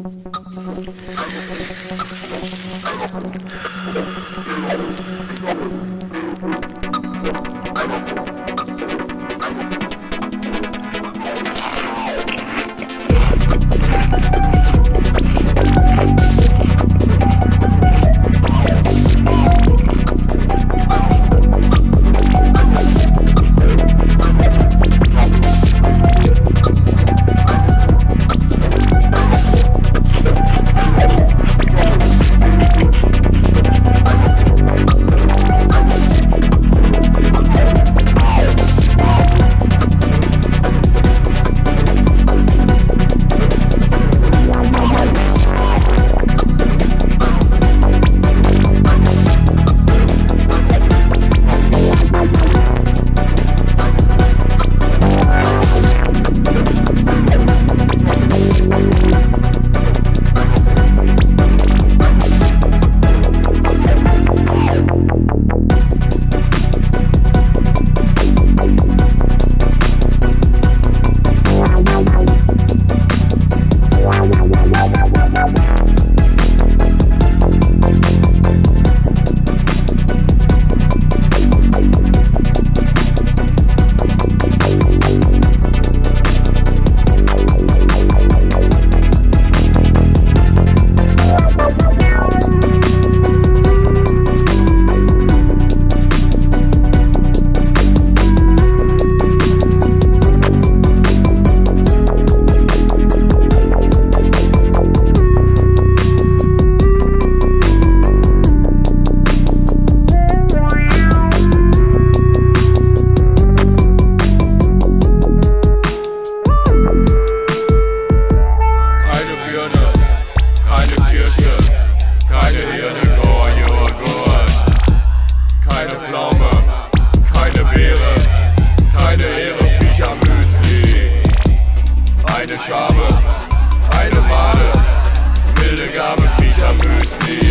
Thank you. me.